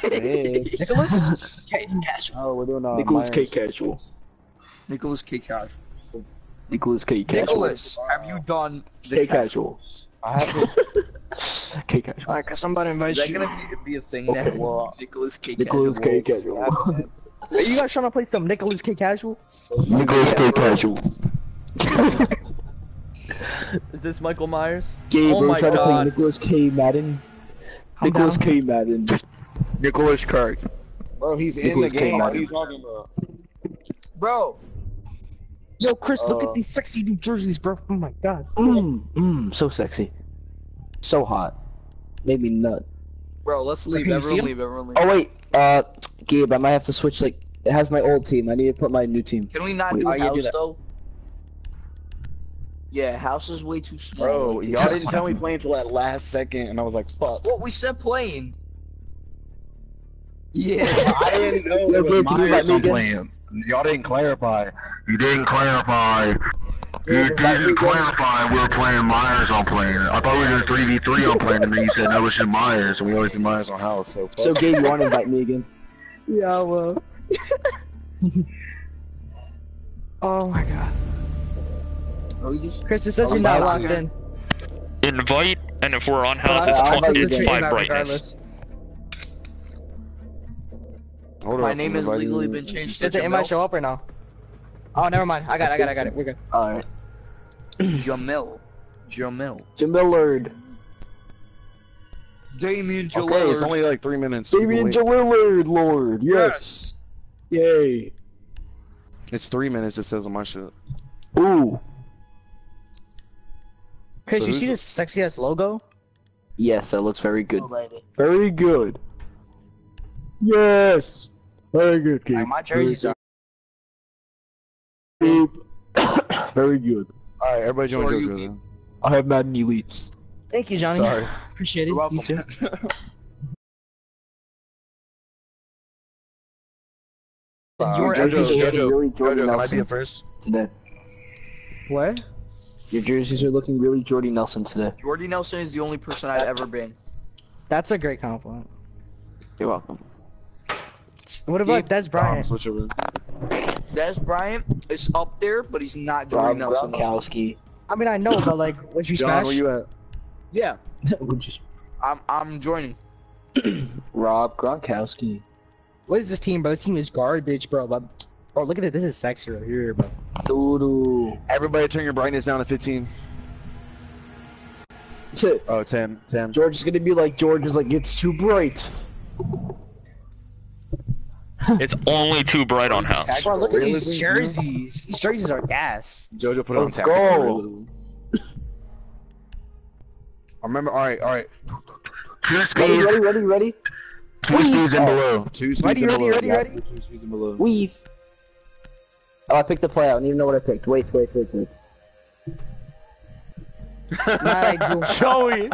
Hey. Nicholas K. Casual. Oh, we're doing uh, Nicholas K. Myers. Casual. Nicholas K. Casual. Nicholas K. Casual. Nicholas, have you done the K. Casual. I haven't. K. Casual. Alright, cause somebody Is invites that you. gonna be, be a thing Okay. now? Well, Nicholas K. Nicholas K. Casual. Casual. Are you guys trying to play some Nicholas K. Casual? Nicholas K. Casual. Is this Michael Myers? Gabe, Oh we're my trying to play Nicholas K. Madden. I'm Nicholas down. K. Madden. Nicholas Kirk. Bro, he's in Nicholas the game. What are you talking about? Bro, Yo, Chris, look Uh, at these sexy New Jerseys, bro. Oh my god. Mmm, mmm, so sexy. So hot. Made me nut. bro, let's leave. Can you Everyone leave. Everyone leave. Oh wait, uh, Gabe, I might have to switch, like, it has my old team. I need to put my new team. Can we not Wait, do yeah, do house though? Yeah, house is way too small. Bro, y'all didn't tell me playing until that last second, and I was like, fuck. What we said playing. Yeah. I didn't know it was Myers on playing. Y'all didn't clarify. You didn't clarify. You didn't clarify we were playing Myers on playing. I thought we were doing 3v3 on playing, and then you said no, it's just Myers, and we always do Myers on house, so fuck. So, Gabe, you want to invite me again? Yeah, well. oh my god. Bro, you just Chris, it says Oh, you're not my locked in. Invite, and if we're on house, But it's, 20, it's five brightness. regardless. Hold My up, name has legally been changed to Did the invite show up right now? Oh, never mind. I got it, I got it, I got it. We're good. Alright. Jamil. Jamil. Jamillard. Damian Okay, it's only like three minutes. Damian Wait. Jamillard, Lord. Yes. Yay. It's three minutes, it says on my shit. Ooh. Chris, So you see the- this sexy ass logo? Yes, that looks very good. Oh. Very good. Yes. Very good, Gabe. Like, my jerseys are. Gabe. very good. Alright, everybody join are you JoJo keep- then. I have Madden Elites. Thank you, Johnny. Sorry. Appreciate it. You're welcome. Too. Uh, Your Jojo, jerseys are looking Jojo, really Jordan Jojo, can I be Nelson first? today. What? Your jerseys are looking really Jordy Nelson today. Jordy Nelson is the only person I've ever been. That's a great compliment. You're welcome. What about Dez Bryant? switch over. Dez Bryant is up there, but he's not Jordy Rob Nelson. Gronkowski. I mean, I know, but like, would you John, smash? where you at? Yeah, Would you- I'm I'm joining. Rob Gronkowski. What is this team, bro? This team is garbage, bro. But, bro, look at it. This is sexy right here, bro. Doodoo. Everybody turn your brightness down to 15. Tip. Oh, 10. 10. George is gonna be like George is like it's too bright. It's only too bright on house. Bro, look at these jerseys. These jerseys are gas. Jojo put on Let's tactical go. realism. I remember, alright, alright. Two Ready, speeds, ready, ready, ready. two speeds and below. Two speeds Ready, and ready, below. ready, Yeah, ready? Two speeds and below. Weave. Oh, I picked the play. I don't even know what I picked. Wait, wait, wait, wait. Nah, Joey,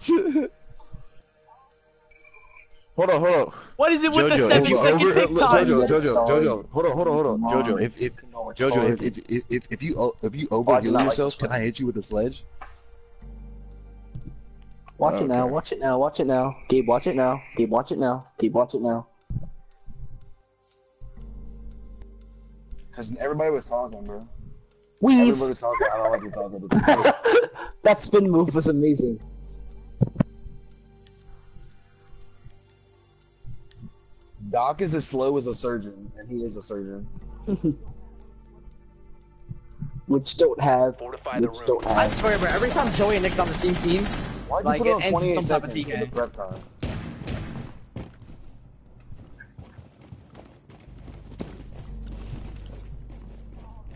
hold on, hold on. what is it with the Jojo, seven over- second over- tick look, time? Jojo, Jojo, Jojo, hold on, hold on, hold on, Jojo. If if Jojo, if if if if, if you o- if you Oh, overheal not like yourself, this can I hit you with a sledge? Watch it now. Watch it now. Watch it now. Gabe, watch it now. Gabe, watch it now. Gabe, watch it now. Because everybody was talking, bro. Weave. Everybody was talking. I don't like to talk about that spin move was amazing. Doc is as slow as a surgeon, and he is a surgeon. Which don't have. Fortify Which room. don't I swear, bro. Every time Joey and Nick's on the same team, Why'd you Like, put it on it ends in some type of seconds the TK. prep time?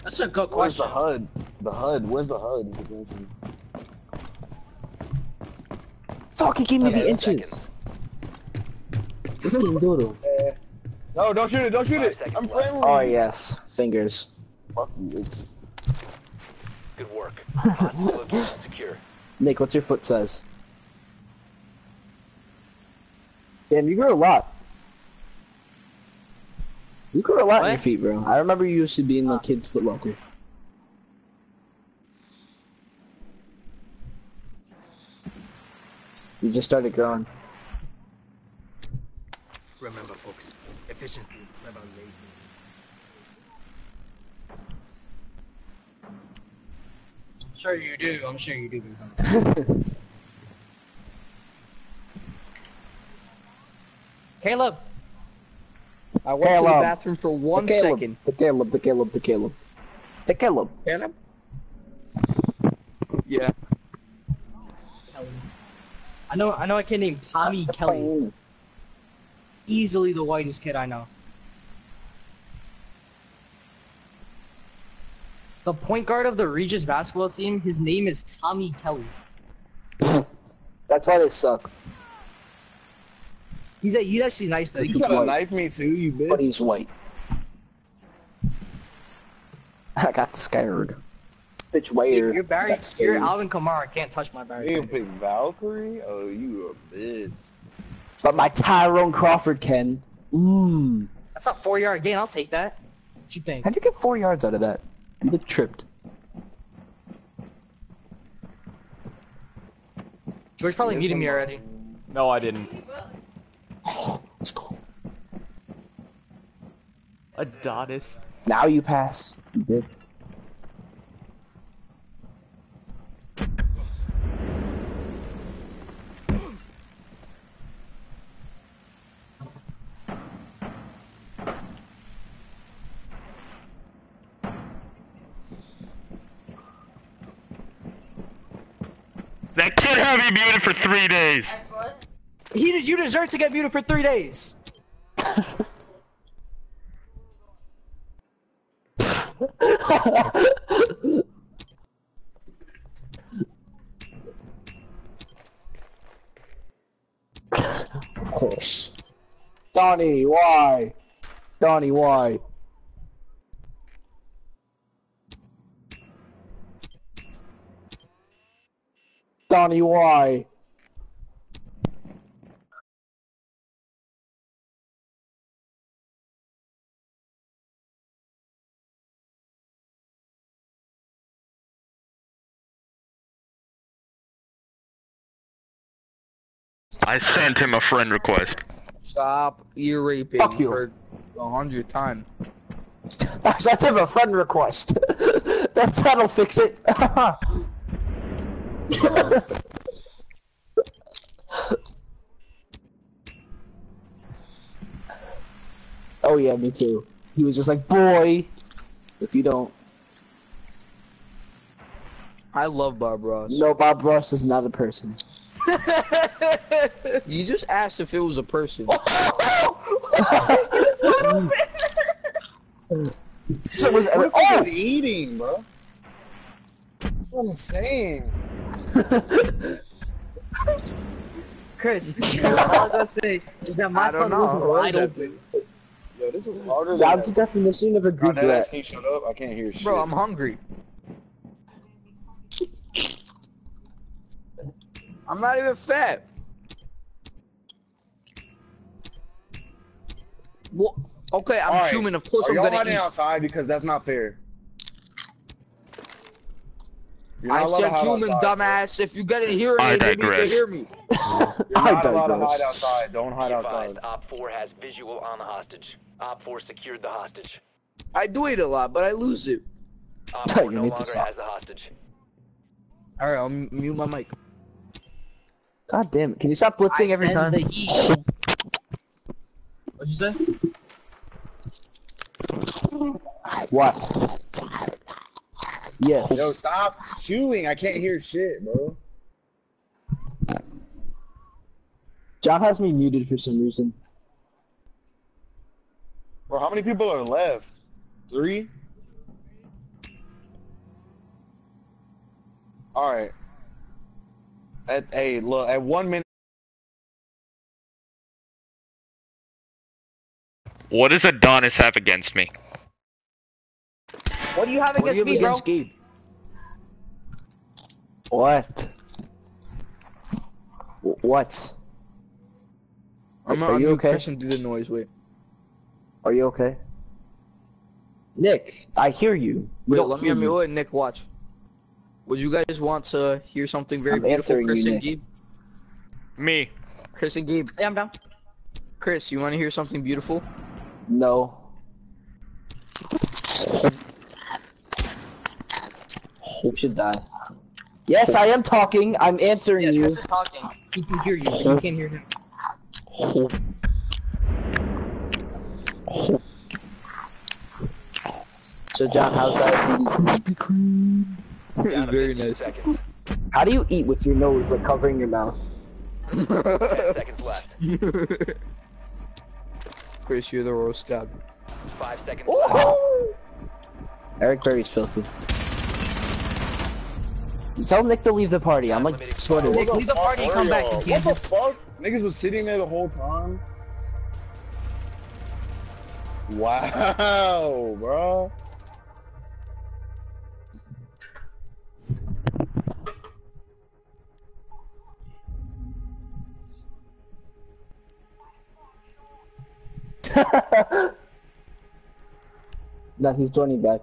that's a good Where's the question. HUD? The HUD. Where's the HUD? Is the question. Fuck, he gave me the inches. seconds. This game doodle. Uh, no, don't shoot it! Don't shoot it! I'm seconds left. framing. Ah, oh yes, fingers. Fuck! It's Good work. Secure. Nick, what's your foot size? Damn, you grew a lot. You grew a lot in your feet, bro. I remember you used to be in the kids' Foot Locker. You just started growing. Remember, folks, efficiency is clever laziness. I'm sure you do. I'm sure you do. Caleb. I went to the bathroom for one the Caleb, second. The Caleb, the Caleb, the Caleb. The Caleb. Caleb? Yeah. I know. I know. I can't name Tommy uh, Kelly. Easily the whitest kid I know. The point guard of the Regis basketball team. His name is Tommy Kelly. That's why they suck. He's a, he's actually nice though. He's He's- white. knife me too, you bitch. But he's white. I got scared. Bitch, You're, you're Barry. Got scared. You're Alvin Kamara. Can't touch my Barry. You pick Valkyrie? Oh, you a bitch. But my Tyrone Crawford can. Mmm. That's a four yard gain. I'll take that. What you think? How'd you get four yards out of that? You look tripped. George probably muted me already. No, I didn't. Let's go. Adonis. Now you pass. You did. Had me muted for three days. He, did, you deserve to get muted for three days. Of course. Donnie, why? Donnie, why? Donnie, why? I sent him a friend request. Stop you raping Fuck you. for a hundred times. I sent him a friend request. That's that'll fix it. oh yeah, me too. He was just like, boy, if you don't, I love Bob Ross. no, Bob Ross is not a person. You just asked if it was a person. So was, What the fuck oh! is eating, bro? That's what I'm saying. Chris, all I gotta say is that my don't son was know. wide open. Yo, this is harder than Job's a definition of a good that ass rat. can you shut up? I can't hear shit. Bro, I'm hungry. I'm not even fat. Well, okay, I'm Alright, human. Of course, Are I'm y'all gonna hiding eat. outside? Because that's not fair. You're not I allowed to said human, dumbass. If you couldn't hear me, I maybe you digress. can hear me. You're I not allowed to digress. hide outside. Don't hide outside. Op 4 has visual on the hostage. Op 4 secured the hostage. I do it a lot, but I lose it. Op You 4 no need longer stop. has the hostage. All right, I'll mute my mic. God damn it! Can you stop blitzing I every time? the. What'd you say? What? Yes. Yo, stop chewing. I can't hear shit, bro. John has me muted for some reason. Bro, how many people are left? Three? Alright. At hey, look, at one minute What does Adonis have against me? What do you have against you have me, bro? against Gabe? What? What? I'm Are gonna you okay? Chris and do the noise. Wait. Are you okay? Nick, I hear you. You Wait, don't let me hear unmute it. Nick, watch. Would you guys want to hear something very I'm beautiful, answering Chris you, and Nick. Gabe? Me. Chris and Gabe. Yeah, I'm down. Chris, you want to hear something beautiful? No. Hope should die. Yes, I am talking. I'm answering Yes, you. Chris is talking. He can hear you. You can't hear him. So John, how's that? Down Very nice. seconds. How do you eat with your nose like covering your mouth? 10 seconds left. Chris, you're the roast god. 5 seconds left. Eric Berry's filthy. Tell Nick to leave the party. I'm like sort of. Nick, leave the party and come back. What the do- fuck? Niggas was sitting there the whole time. Wow, bro. no, he's joining back.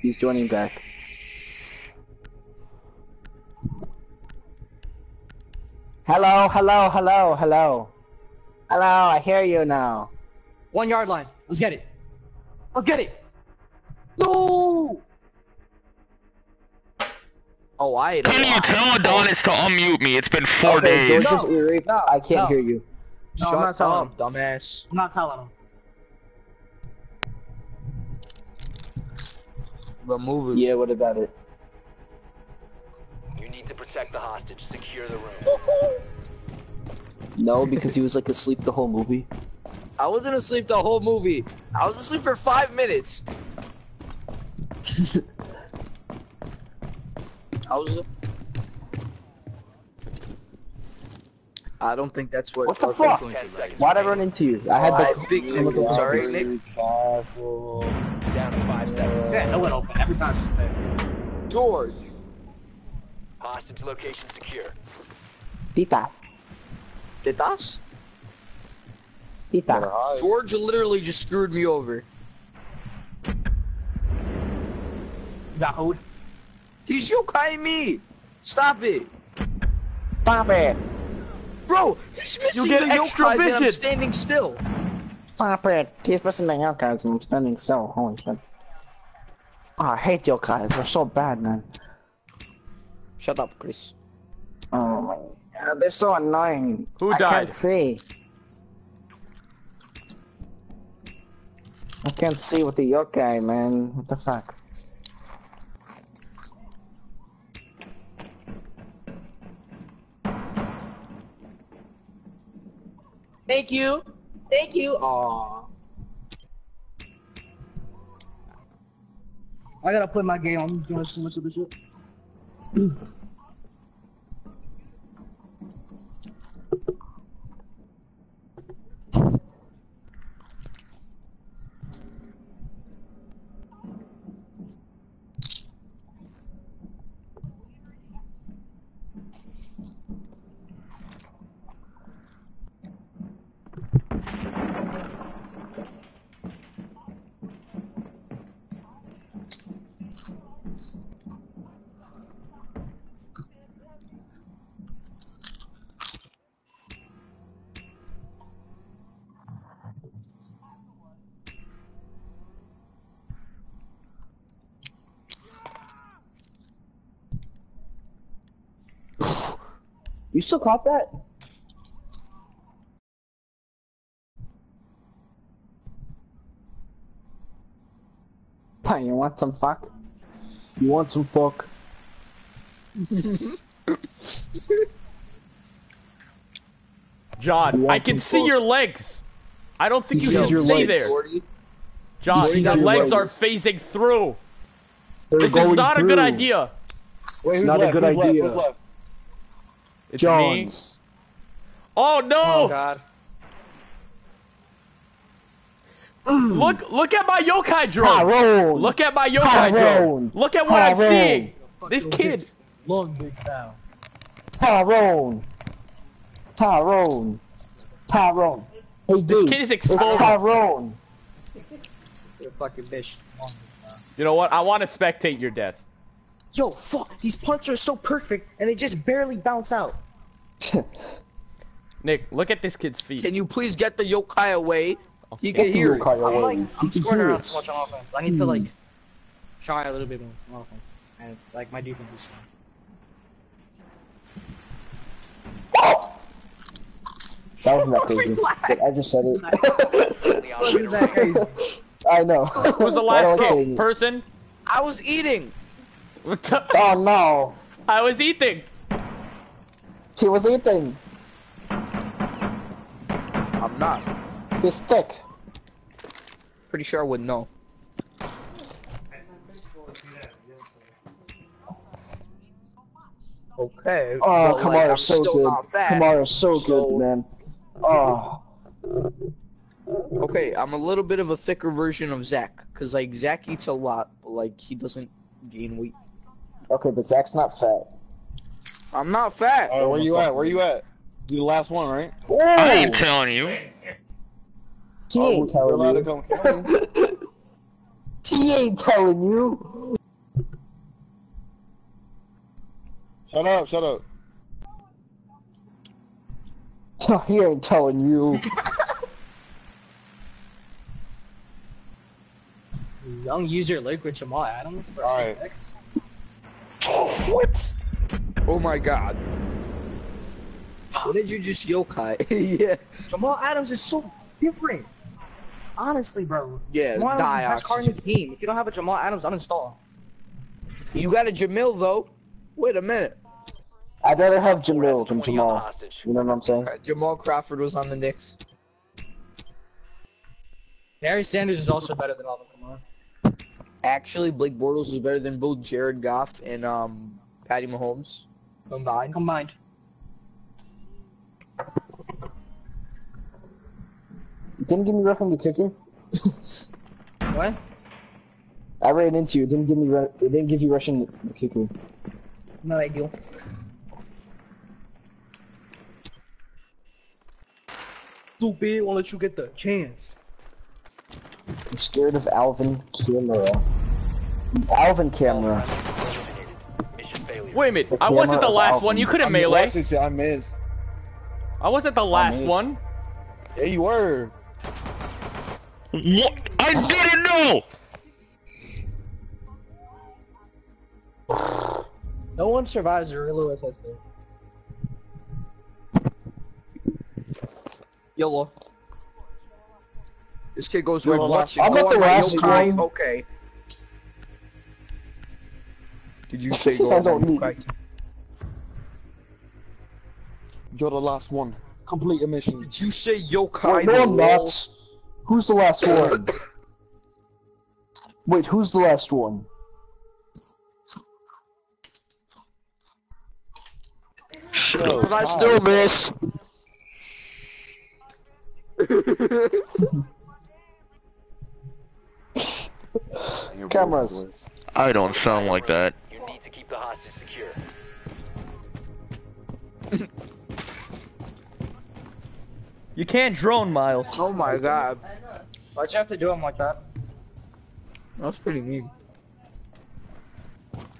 He's joining back. Hello, hello, hello, hello. Hello, I hear you now. One yard line. Let's get it. Let's get it. No! Oh, I Can you tell Adonis to unmute me? It's been four Okay, days. George's ear rape. No, I can't no. hear you. No, I'm Shut not telling up, dumbass. I'm not telling him. Remove it. Yeah, what about it? Hostage. Secure the room. No, because he was like asleep the whole movie. I wasn't asleep the whole movie. I was asleep for five minutes. I was. I don't think that's what. What the fuck? going 10 to seconds. Why'd I run into you? I had oh, I like think some of the it was Nick. Castle. Down 5 seconds. Yeah, no one open. Every time. George. Hostage location secure. Tita. Tetas? Tita. George literally just screwed me over. You got. He's yokai me. Stop it, Stop it. bro. He's missing get the extra yokai and I'm vision. standing still. Stop it. He's missing the yokais and I'm standing still. Holy shit. Oh, I hate yokais. They're so bad, man. Shut up, Chris. Oh my god. They're so annoying. Who I died? can't see. I can't see with the yokai, man. What the fuck? Thank you. Thank you. Aw. I gotta play my game. I'm doing so much of this shit. 嗯。You still caught that? Ty, you want some fuck? You want some fuck? John, I can see fuck? your legs. I don't think He you can sees your stay legs. there. Gordy. John, sees your your legs are phasing through. They're This is going not a good idea. Wait, who's not a good who's idea. Left? Who's left? It's me. Jones. Oh no! Oh, God. Look, look at my yokai drone. Tyrone. Look at my yokai drone. Tyrone. Look at what I'm seeing. This kid. Long big style. Tyrone. Tyrone. Tyrone. Hey, This dude. kid is It's exposed. Tyrone. You're a fucking bitch. Long big style. You know what? I want to spectate your death. Yo, fuck. These punches are so perfect, and they just barely bounce out. Nick, look at this kid's feet. Can you please get the yokai away? He Get can the hear it. yokai I'm like. I'm scoring hear around it. too much on offense. I need to like try a little bit more on offense, and like my defense is strong. That wasn't that crazy. But I just said it. I know. Who was the last do I say go? it? person? I was eating. What the- Oh no. I was eating. She was eating. I'm not. His stick. Pretty sure I wouldn't know. Okay. Oh, well, like, Kamara's so good. not fat. Kamara's so, so- good, man. Oh. Okay, I'm a little bit of a thicker version of Zach, cause like Zach eats a lot, but like he doesn't gain weight. Okay, but Zach's not fat. I'm not fat. Alright, where you at? Where you at? You the last one, right? I ain't telling you. He Oh, ain't you're to telling come you. He ain't telling you. Shut up, shut up. He ain't telling you. Young user liquid Jamal Adams for Alright. X. What? Oh my god. What did you just yokai? yeah. Jamal Adams is so different. Honestly, bro. Yeah, Jamal Adams is the die best card in the oxygen. team. If you don't have a Jamal Adams, uninstall. You got a Jamil though. Wait a minute. I'd rather have Jamil than 20 on the Jamal. You know what I'm saying? Uh, Jamal Crawford was on the Knicks. Barry Sanders is also better than Alvin Kamara. Actually, Blake Bortles is better than both Jared Goff and um Patty Mahomes combined. Combined. Didn't give me roughing the kicker. What? I ran into you. Didn't give me. Ru- it didn't give you rushing the, the kicker. No ideal. Stupid, won't let you get the chance. I'm scared of Alvin Kamara. Alvin Kamara. Mission failure. Wait a minute. I wasn't the last of one. You couldn't I melee. missed. Last I missed. I wasn't the last one. Yeah, you were. What? I didn't know. No one survives a real OSS Yellow. This kid goes You're with the what last you one. I'm go at the last yokai. one. Okay. Did you say I go on my don't need- yokai? You're the last one. Complete a mission. Did you say yokai? Wait, no, the I'm not. Who's the last one? Wait, who's the last one? Yo, But I still miss. Cameras. I don't sound like that. The hostage secure. You can't drone, Miles. oh my god. Why'd you have to do him like that? That's pretty mean.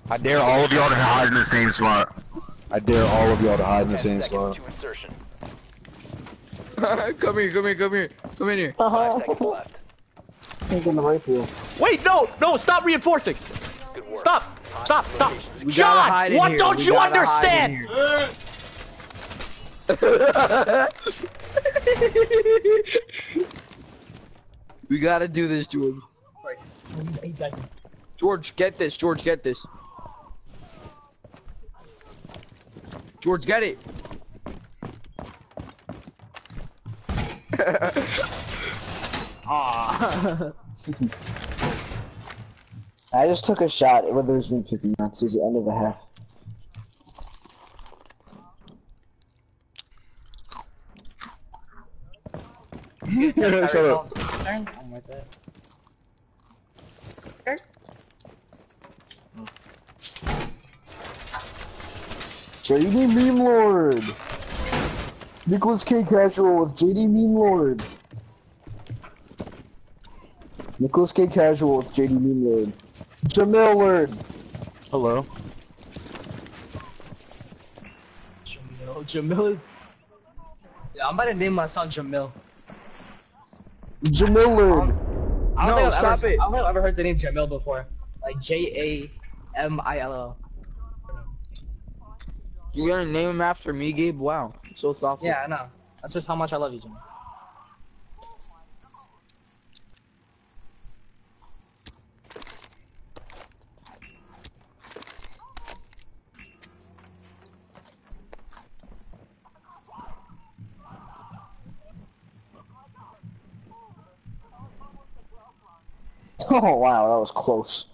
I dare all of y'all to hide in the same spot. I dare all of y'all to hide in the same spot. come here, come here, come here. Come in here. Five seconds left. Taking the rifle. Wait, no, no, stop reinforcing. Good work. Stop, stop, stop. We John, what here. don't We you gotta hide in understand? we gotta do this, George. Eight seconds. George, get this. George, get this. George, get it. Ah. I just took a shot where there's been 50 minutes. It was the end of the half. Shut up. I'm with it. JD Meme Lord! Nicholas K. Casual with JD Meme Lord. Nicholas K. Casual with JD Meme Lord. Jamil Lord. Hello. Jamil, Jamil is Yeah, I'm about to name my son Jamil. Jamil Jamillard. I don't No, think I've stop ever, it. I don't think I've ever heard the name Jamil before. Like J A M I L L. You're gonna name him after me, Gabe? Wow, so thoughtful. Yeah, I know. That's just how much I love you, Jamil. Oh wow, that was close.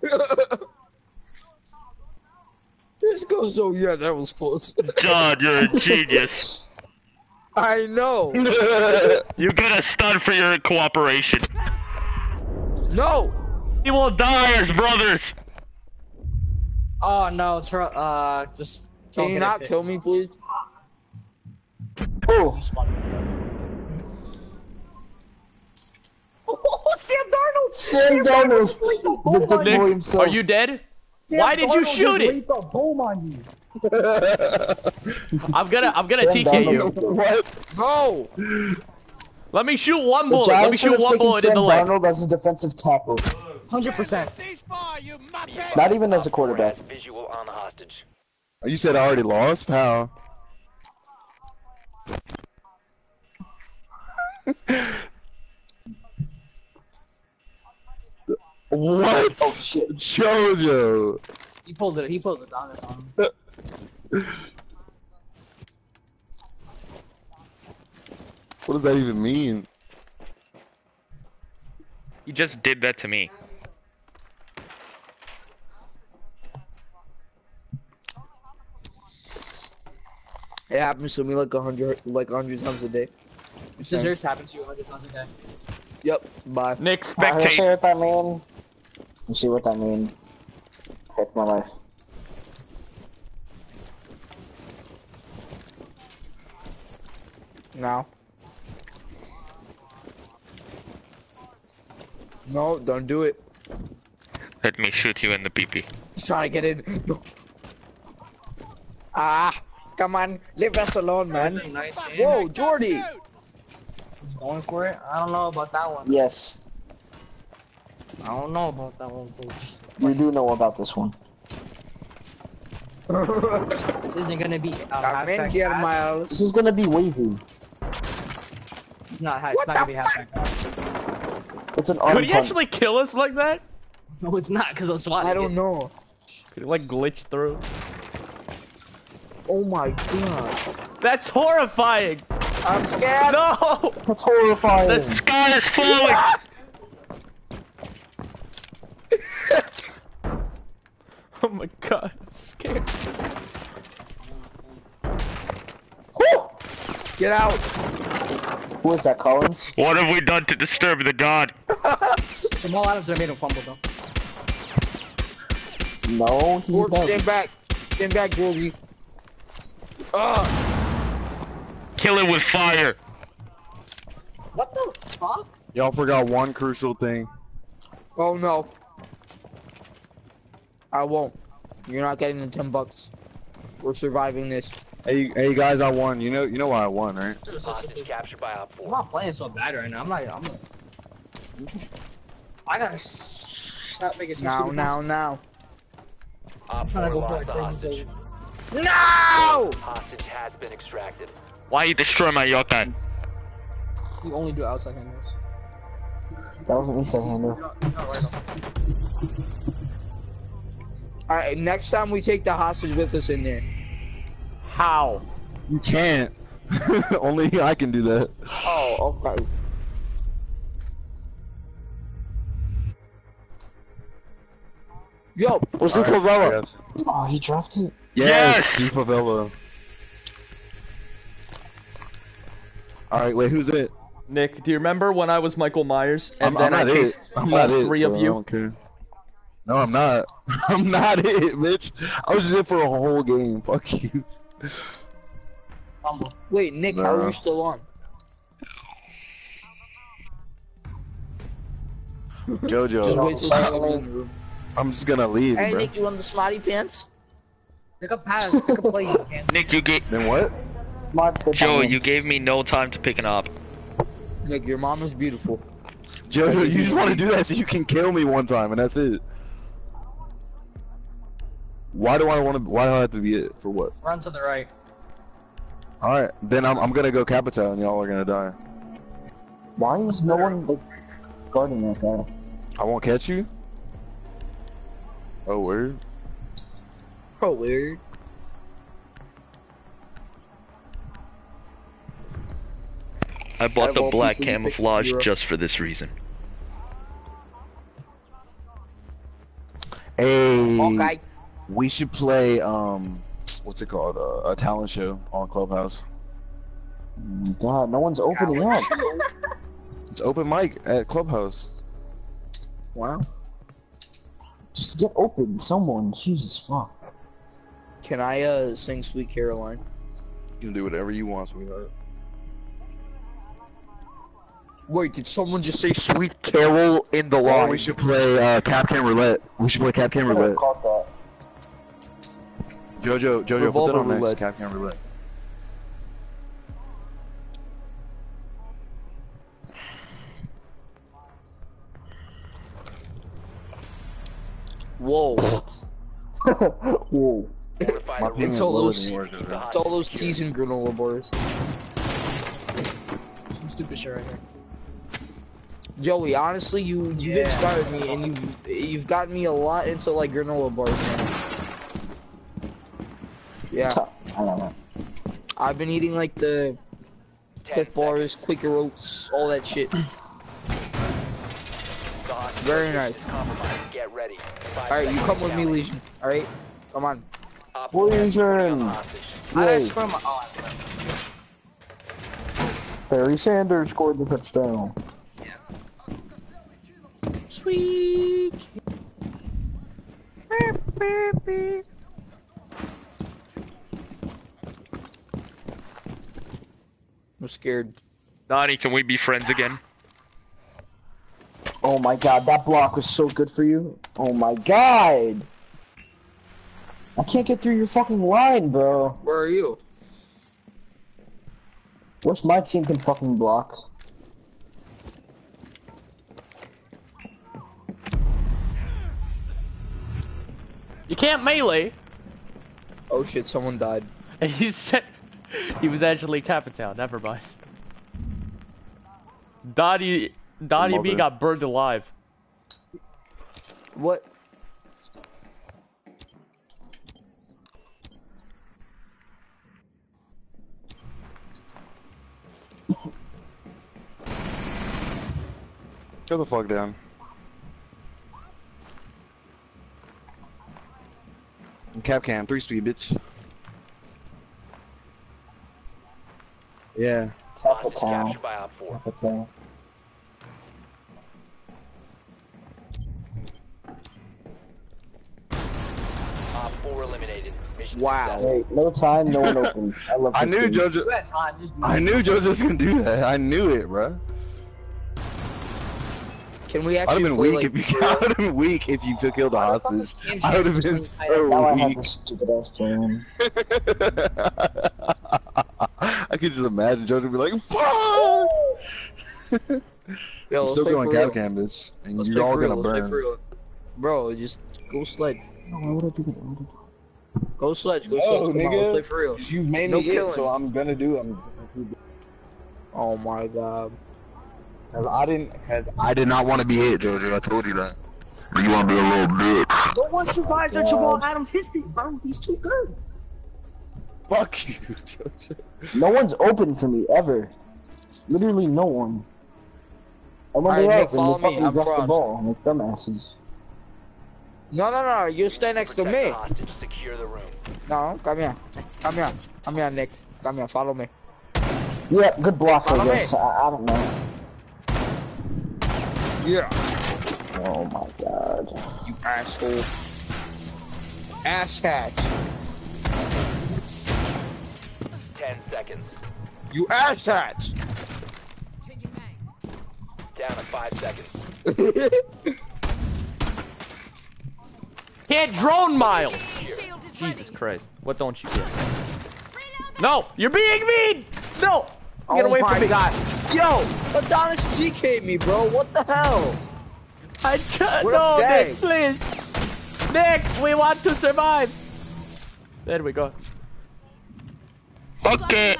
this goes so yeah, that was close. John, you're a genius. I know. You get a stun for your cooperation. No. We will die as brothers. Oh no, tr- uh, just. Can you not kill me, please? Oh, Oh, Sam Darnold. Sam Darnold, the big boy Nick, himself. are you dead? Why did you shoot it? The boom on you. I'm gonna, I'm gonna Sam TK you. Darnold. What? No. Let me shoot one The bullet. Let me shoot one taken bullet in the leg. Darnold as a defensive tackle, Hundred percent. not even as a quarterback. Visual on the hostage. You said I already lost? How? what? Oh shit! Jojo. He pulled it. He pulled it down. Um, What does that even mean? You just did that to me. It happens to me like a hundred, like a hundred times a day. scissors happen to you a hundred times a day. Yep. Bye. Nick, Alright, let's see spectate. what that mean. Let's see what I mean. Heck my life. Now. No, don't do it. Let me shoot you in the PP. He's trying to get in. No. Ah, come on, leave us alone, man. Nice. Whoa, Jordy. Going for it. I don't know about that one. Yes, I don't know about that one, coach. you do know about this one. This isn't gonna be. Uh, Come in here, ass. Miles. This is gonna be wavy. It's not. It's What not gonna be the hashtag. ass. It's an arm Could he punt. actually kill us like that? No, it's not because I'm swatting. I don't know. Could he like glitch through? Oh my god. That's horrifying. I'm scared. No, That's horrifying. the sky is falling. oh my god, I'm scared. Get out. Who is that, Collins? What have we done to disturb the god? Jamal Adams would have made him fumble though. No, he Gord, doesn't. stand back. Stand back, Jordy. Ugh. Kill it with fire. What the fuck? Y'all forgot one crucial thing. Oh no. I won't. You're not getting the 10 bucks. We're surviving this. Hey, hey guys, I won. You know, you know why I won, right? Captured by Op I'm not playing so bad right now. I'm not. I'm. Not, I gotta stop making some Now, now, passes. now. I'm trying to go for a the hostage. play. No! Hostage has been extracted. Why you destroy my yokai? You only do outside handles. That was an inside hander. Alright, next time we take the hostage with us in there. How? You can't. Only I can do that. Oh, okay. Yo, Where's the favela? Oh, he dropped it. Yes, Yes! Steve Favela. Alright, wait, who's it? Nick, do you remember when I was Michael Myers and I'm, I'm then I not chased it. I'm all not it. three so of I you? Don't care. No, I'm not. I'm not it, bitch. I was just in for a whole game. Fuck you. Fumble. wait, Nick, how are you still on? Just Jojo, wait till she's in the room. I'm just gonna leave, Hey, bro. Nick, you want the smarty pants? Pick up pass. Pick up play. Nick, you get Then what? my Joe, you gave me no time to pick it up. Nick, your mom is beautiful. Jojo, you just want to do that so you can kill me one time, and that's it. Why do I want to? Why do I have to be it? For what? Run to the right. All right, then I'm I'm gonna go Capitão, and y'all are gonna die. Why is no one like guarding that guy? I won't catch you. Oh, weird. Oh, weird. I bought I the black camouflage just for this reason. Hey, Okay. We should play um, what's it called? Uh, a talent show on Clubhouse. Oh God, no one's opening up. It's open mic at Clubhouse. Wow. Just get open, someone. Jesus fuck. Can I uh sing Sweet Caroline? You can do whatever you want, sweetheart. Wait, did someone just say Sweet Carol in the Oh, line? we should play uh, Capcan Roulette. We should play Capcan I Roulette. caught that. Jojo, Jojo, put Revolver that on next. roulette. Capcan Roulette. Whoa. Whoa. Fortify My the ping room. is all those- than yours, Keep the Jojo. It's all those hostage teas and granola bars. Some stupid shit right here. Joey, honestly, you you've Yeah. inspired me, and you've you've gotten me a lot into like granola bars. Man. Yeah, I don't know. I've been eating like the Clif bars, Quaker Oats, all that shit. Very nice. Get ready. All right, you come with me. Legion. All right, come on. Op four has Legion. putting on the hostage. I Yay. Barry Sanders scored the touchdown. Sweet. Scared. Donnie, can we be friends again? Oh my god, that block was so good for you. Oh my god. I can't get through your fucking line, bro. Where are you? Wish my team can fucking block. You can't melee. Oh shit, someone died. And he said he was actually Capital. Never mind. Dottie, Dottie B got burned alive. What? Shut the fuck down. Capcan, three speed, bitch. Yeah. Hostage Capital. captured by Op 4. 4 eliminated. Wow. successful. Wait, no time, no one open. I love I knew game. Jojo. you had time. Just I knew Jojo was gonna do that. I knew it, bro. Can we actually? I'd have actually been weak like if you. I'd have been weak if you took killed the Why the fuck hostage. I would have been doing so Now I have weak. stupid ass plan. I could just imagine Jojo be like, "Fuck!" Yo, I'm still play going for real. Capcan, bitch, and Let's you're all real. gonna Let's burn. Bro, just go sledge. No, why would I do that? Why would I Go sledge. Go No, sledge. Come on, nigga. let's play for real. You made No me it, so. I'm gonna do it. Oh my god. Cause I didn't. Cause I did not want to be hit, Jojo. I told you that. You want to be a little bitch? No one survives that Jamal Adams hits it, bro. He's too good. Fuck you, Jojo. No one's open for me ever. Literally no one. And when Alright, they are Nick, open, follow they me. I'm drop the frost. ball like dumbasses. No, no, no. You stay next to me. hostage. Secure the room. No, come here. Come here. Come here, Nick. Come here. Follow me. Yeah, good blocks, I Follow me. guess. I, I don't know. Yeah. Oh my god. You asshole. Ass hatch. You ass hatch. Down to 5 seconds. Can't drone Miles. Here. Jesus Christ. What don't you get? No, you're being mean. No, get oh away from me. god. Yo, Adonis TK me, bro. What the hell? I just What no, a Nick, day. please. Nick, we want to survive. There we go. Okay.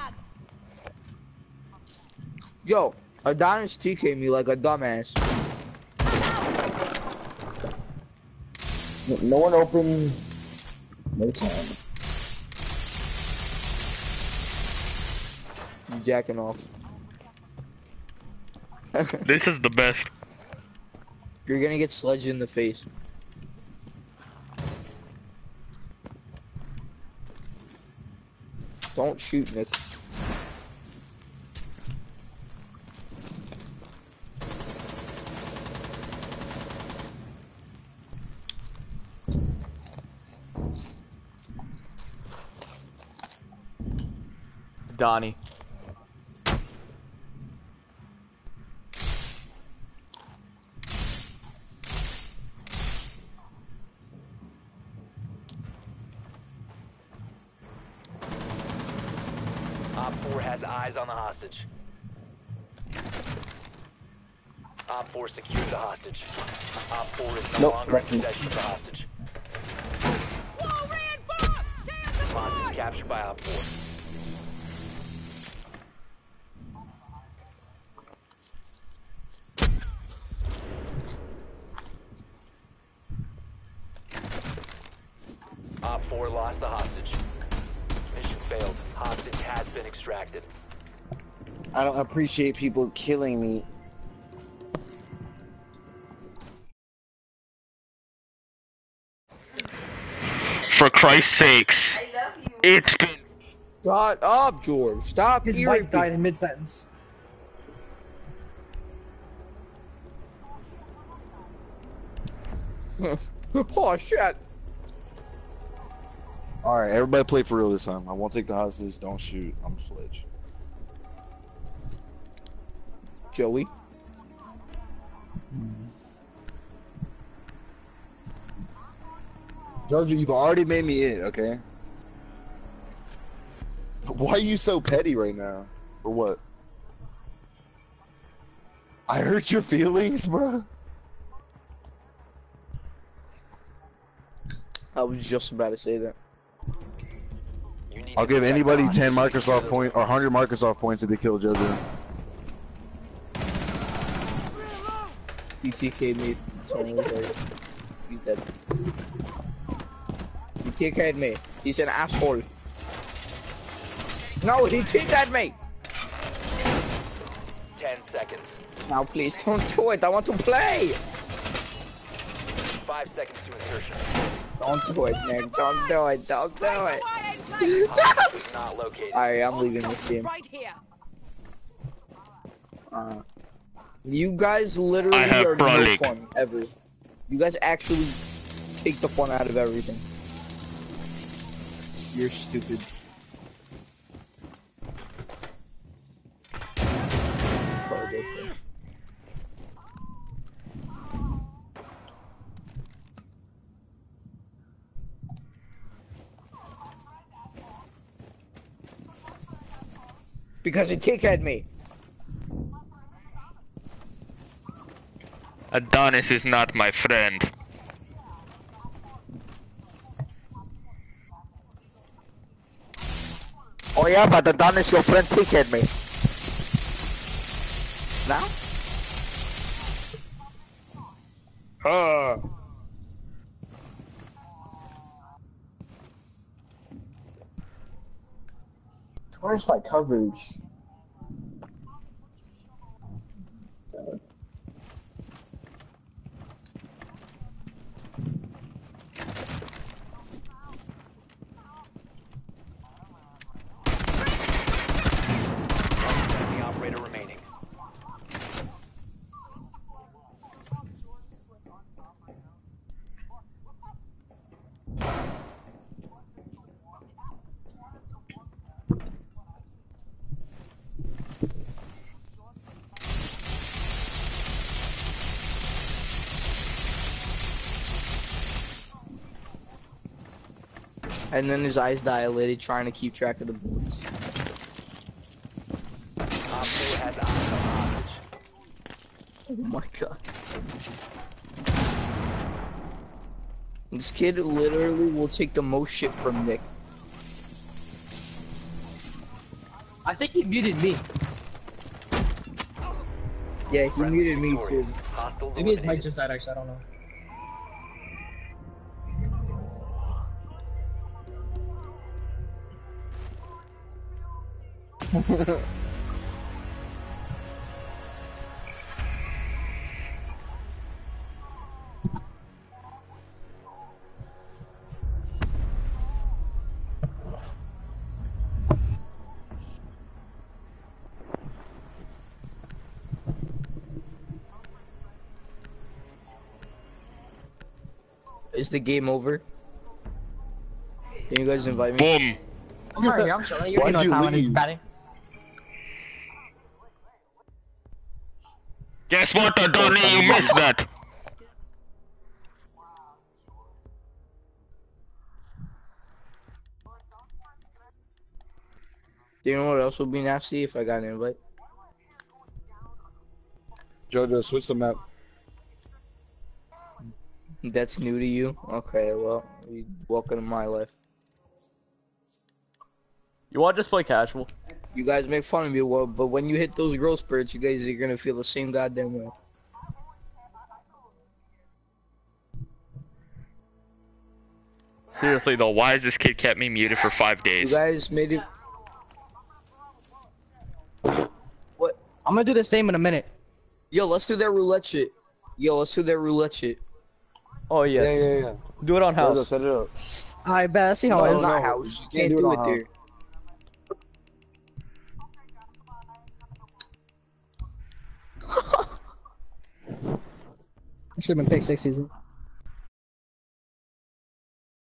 Yo, Adonis TK me like a dumbass. No one open. No time. You jacking off. This is the best. You're gonna get sledged in the face. Don't shoot, Nick. Donnie. Op 4 has eyes on the hostage. Op 4 secured the hostage. Op 4 is no Nope, longer in possession of the hostage. Hostage captured by Op 4. Op 4 lost the hostage. Mission failed. Hostage has been extracted. I don't appreciate people killing me. For Christ's sakes. It's been Shut up, George. Stop His hearing wife died in mid sentence. oh shit. All right, everybody play for real this time. I won't take the hostage. Don't shoot. I'm sledge. Joey. Georgia, you've already made me it. Okay. Why are you so petty right now? Or what? I hurt your feelings, bro. I was just about to say that. I'll give anybody 10 Microsoft points or 100 Microsoft points if they kill JoJo. He TK'd me. Someone he's dead. He TK'd me. He's an asshole. No, he TK'd me. 10 seconds. Now please don't do it. I want to play. 5 seconds to insertion. Don't do it, Nick. Don't do it. Don't do it. Hostage was not located. Alright, I'm leaving this game. Right here. Uh, you guys literally are no frolic. fun ever. You guys actually take the fun out of everything. You're stupid. Because he ticked me. Adonis is not my friend. Oh yeah, but Adonis, your friend ticked me. Now? Uh. Where's my coverage? And then his eyes dilated trying to keep track of the bullets. Um, Op 4 has eyes on hostage. Oh my god. This kid literally will take the most shit from Nick. I think he muted me. Yeah, he muted me too. Maybe his mic just died. Actually, I don't know. Is the game over? Can you guys invite me? Boom. I'm right here. I'm chilling. You're Why'd you know you time when he's leave? Guess what, Adoni? You missed that. Do you know what else would be nasty if I got an invite? Jojo, switch the map. That's new to you? Okay, well, welcome to my life. You want to just play casual? You guys make fun of me, well, but when you hit those growth spurts, you guys are gonna feel the same goddamn way. Seriously though, why has this kid kept me muted for five days? You days? guys made it. What? I'm gonna do the same in a minute. Yo, let's do that roulette shit. Yo, let's do that roulette shit. Oh yes. Yeah, yeah, yeah. Do it on house. set it up. I bet. See how No, it it's is. not house. You you can't can't do do it it on there. Should have been pick six season.